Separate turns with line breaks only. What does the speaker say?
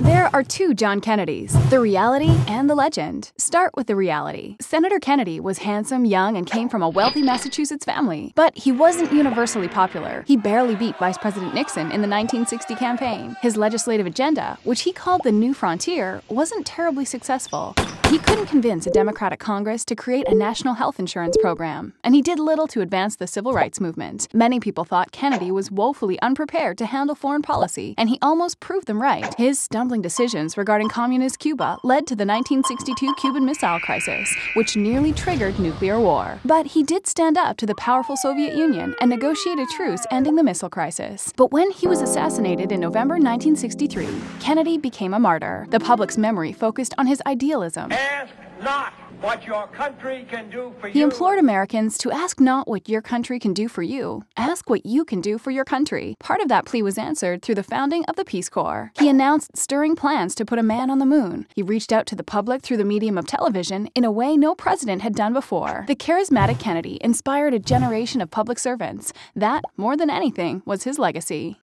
There are two John Kennedys the reality and the legend. Start with the reality. Senator Kennedy was handsome, young, and came from a wealthy Massachusetts family. But he wasn't universally popular. He barely beat Vice President Nixon in the 1960 campaign. His legislative agenda, which he called the New Frontier, wasn't terribly successful. He couldn't convince a Democratic Congress to create a national health insurance program, and he did little to advance the civil rights movement. Many people thought Kennedy was woefully unprepared to handle foreign policy, and he almost proved them right. His stumbling decisions regarding communist Cuba led to the 1962 Cuban Missile Crisis, which nearly triggered nuclear war. But he did stand up to the powerful Soviet Union and negotiate a truce ending the missile crisis. But when he was assassinated in November 1963, Kennedy became a martyr. The public's memory focused on his idealism.
Ask not what your country can do for you.
He implored Americans to ask not what your country can do for you, ask what you can do for your country. Part of that plea was answered through the founding of the Peace Corps. He announced stirring plans to put a man on the moon. He reached out to the public through the medium of television in a way no president had done before. The charismatic Kennedy inspired a generation of public servants. That, more than anything, was his legacy.